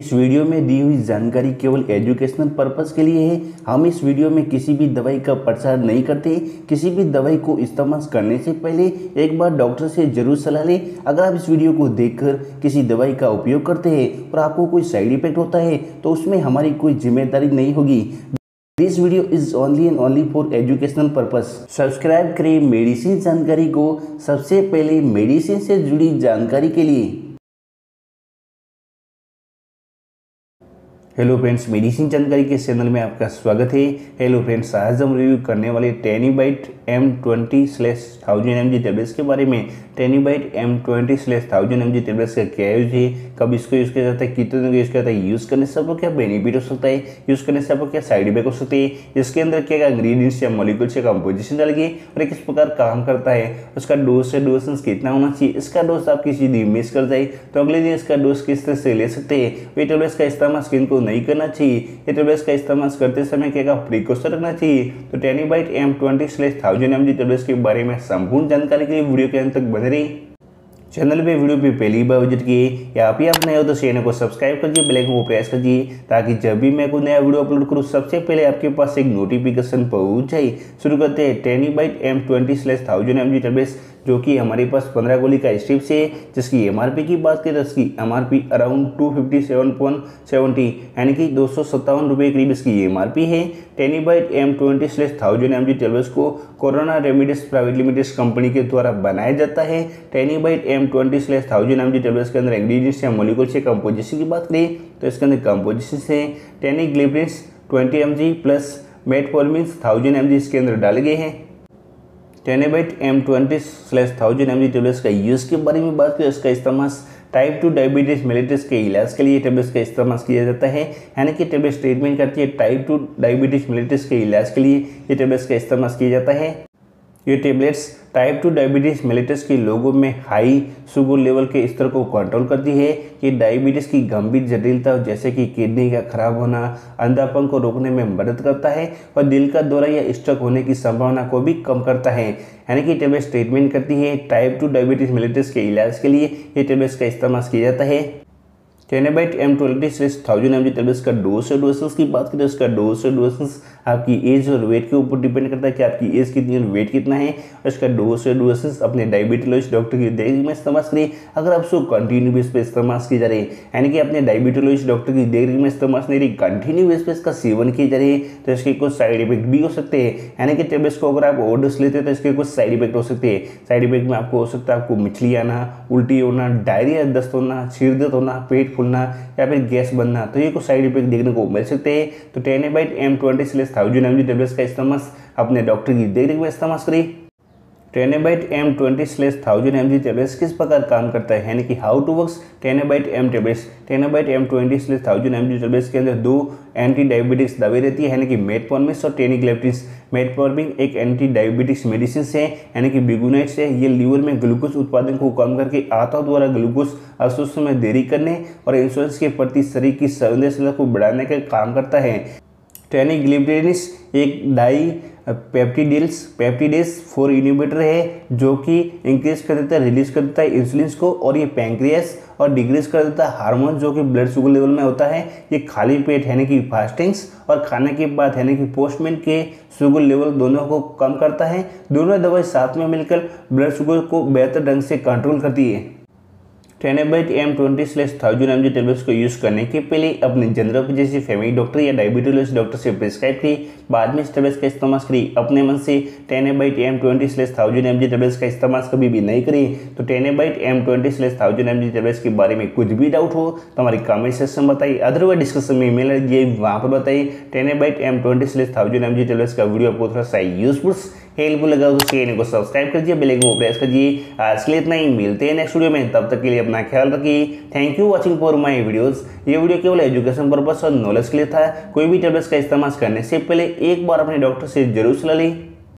इस वीडियो में दी हुई जानकारी केवल एजुकेशनल पर्पस के लिए है। हम इस वीडियो में किसी भी दवाई का प्रचार नहीं करते। किसी भी दवाई को इस्तेमाल करने से पहले एक बार डॉक्टर से ज़रूर सलाह लें। अगर आप इस वीडियो को देखकर किसी दवाई का उपयोग करते हैं और आपको कोई साइड इफ़ेक्ट होता है तो उसमें हमारी कोई ज़िम्मेदारी नहीं होगी। This video is only and only for educational purpose. Subscribe करें मेडिसिन जानकारी को। सबसे पहले मेडिसिन से जुड़ी जानकारी के लिए। हेलो फ्रेंड्स मेडिसिन जानकारी के चैनल में आपका स्वागत है। हेलो फ्रेंड्स, आज हम रिव्यू करने वाले Tenebite M twenty slash thousand M G tablets के बारे में। Tenebite M twenty slash thousand M G tablets का क्या यूज़ है, कब इसको यूज़ किया जाता है, कितने दिन यूज़ किया जाता है यूज़ करने से आपको क्या बेनिफिट हो सकता है यूज़ करने से आपको क्या साइड इफ़ेक्ट हो सकते हैं। इसके अंदर क्या क्या इंग्रीडियंट्स या मोलिकुल्स या कंपोजिशन डालिए और किस प्रकार काम करता है, उसका डोज से डोजेंस कितना होना चाहिए, इसका डोज आप किसी दिन मिस कर जाए। तो अगले दिन इसका डोज किस तरह से ले सकते हैं, ये टेबलेट्स का इस्तेमाल स्किन को नहीं करना चाहिए। ये का इस्तेमाल करते समय क्या प्रिकॉशन रखना चाहिए। तो Tenebite M twenty slash thousand M G tablets के बारे में संपूर्ण जानकारी के लिए वीडियो के अंत तक बने रही चैनल पे वीडियो पे पहली बार विज़िट किए या आप ही आप नए हो तो चैनल को सब्सक्राइब कीजिए बेल आइकन को प्रेस कीजिए ताकि जब भी मैं कोई नया वीडियो अपलोड करूँ, सबसे पहले आपके पास एक नोटिफिकेशन पहुँच जाए। शुरू करते हैं Tenebite M twenty slash thousand M G tablets जो कि हमारे पास पंद्रह गोली का स्ट्रिप्स है, जिसकी एमआरपी की बात करें तो इसकी MRP around two fifty seven point seventy यानी कि दो सौ सत्तावन रुपये करीब इसकी एम है। Tenebite M twenty slash thousand M G tablets को Corona Remedies private limited company के द्वारा बनाया जाता है। Tenebite M twenty slash thousand M G tablets के अंदर इंग्रीडियंट्स या मोलिकुल से कंपोजिशन की बात करें तो इसके अंदर कंपोजिशन से teneligliptins twenty M G plus metformins thousand M G इसके अंदर डाले गए हैं। Tenebite M twenty slash thousand M G tablets का यूज़ के बारे में बात करें इसका इस्तेमाल टाइप टू डायबिटीज़ मेलेटिस के इलाज के लिए टेबलेट्स का इस्तेमाल किया जाता है। यानी कि टेबलेट्स ट्रीटमेंट करती है टाइप टू डायबिटीज़ मेलेटिस के इलाज के लिए ये टेबलेट्स का इस्तेमाल किया जाता है। ये tablets type two diabetes mellitus के लोगों में हाई शुगर लेवल के स्तर को कंट्रोल करती है। ये डायबिटीज़ की गंभीर जटिलता, जैसे कि किडनी का खराब होना, अंधापन को रोकने में मदद करता है और दिल का दौरा या स्ट्रोक होने की संभावना को भी कम करता है। यानी कि टेबलेट्स ट्रीटमेंट करती है। टाइप टू डायबिटीज़ मेलिटस के इलाज के लिए ये टेबलेट्स का इस्तेमाल किया जाता है। Tenebite M twenty six thousand M G tablets का डोज से डोसेस की बात करें उसका डोज से डोसेस आपकी एज और वेट के ऊपर डिपेंड करता है कि आपकी एज कितनी और वेट कितना है। और इसका डोज से डोसेस अपने डायबिटोलॉजिस्ट, डॉक्टर की देख में इस्तेमाल करिए अगर आप उसको कंटिन्यू बेस पर इस्तेमाल किए जा रहे है, यानी कि अपने डायबिटोलॉजिस्ट, डॉक्टर की देख में इस्तेमाल नहीं रही कंटिन्यू बेस पे इसका सेवन किए जा रही है तो इसके कुछ साइड इफ़ेक्ट भी हो सकते हैं। यानी कि टेबलेट्स को अगर आप ओवरडोज लेते हैं तो इसके कुछ साइड इफ़ेक्ट हो सकते हैं। साइड इफ़ेक्ट में आपको हो सकता है आपको मिछली आना, उल्टी होना डायरिया दस्त होना, सिर दर्द होना, पेट फूलना या फिर गैस बनना तो ये कुछ साइड इफ़ेक्ट देखने को मिल सकते हैं। तो Tenebite M twenty slash thousand M G tablets का इस्तेमाल अपने डॉक्टर की देख रेख में इस्तेमाल करिए। Tenebite M twenty slash thousand M G tablets किस प्रकार काम करता है? यानी कि how to works Tenebite M tablets Tenebite M twenty slash thousand M G tablets के अंदर दो एंटी डायबिटिक्स दवाई रहती है, यानी कि मेटफॉर्मिस और टेनिग्लेप्टिस मेटफॉर्मिन एक एंटी डायबिटिक्स मेडिसिन है, यानी कि बिगुनाइट्स है ये लीवर में ग्लूकोज उत्पादन को कम करके आता द्वारा ग्लूकोज अवशोष में देरी करने और इंश्योरेंस के प्रति शरीर की संवेदनशीलता को बढ़ाने का काम करता है। टेनिग्लिब्रेनिस एक dipeptidyls peptidase four inhibitor है, जो कि इंक्रीज कर देता है रिलीज़ कर देता है इंसुलिन को, और ये पैंक्रियास और डिक्रीज कर देता है हार्मोन जो कि ब्लड शुगर लेवल में होता है। ये खाली पेट, यानी कि फास्टिंग्स और खाने के बाद, यानी कि पोस्टमेंट के शुगर लेवल दोनों को कम करता है। दोनों दवाई साथ में मिलकर ब्लड शुगर को बेहतर ढंग से कंट्रोल करती है। Tenebite M twenty slash thousand M G tablets को यूज़ करने के पहले अपने जनरल जैसे फैमिली डॉक्टर या डायबिटोलॉजिस्ट डॉक्टर से प्रिस्क्राइब की बाद में इस टेबलेट्स का इस्तेमाल करी। अपने मन से Tenebite M twenty slash thousand M G tablets का इस्तेमाल कभी भी नहीं करी। तो Tenebite M twenty slash thousand M G tablets के बारे में कुछ भी डाउट हो तो हमारी कमेंट सेक्शन में बताइए। अदरवाइज़ डिस्कशन में ईमेल ये वहाँ पर बताइए। Tenebite M twenty slash thousand M G tablets का वीडियो आपको थोड़ा सा यूजफुल हेल्पफुल लगा तो चैनल को सब्सक्राइब कीजिए बेल आइकन को प्रेस कीजिए आज के लिए इतना ही। मिलते हैं नेक्स्ट वीडियो में। तब तक के लिए अपना ख्याल रखिए। Thank you watching for my videos ये वीडियो केवल एजुकेशन पर्पज और नॉलेज के लिए था। कोई भी टेबलेट्स का इस्तेमाल करने से पहले एक बार अपने डॉक्टर से ज़रूर सलाह ली।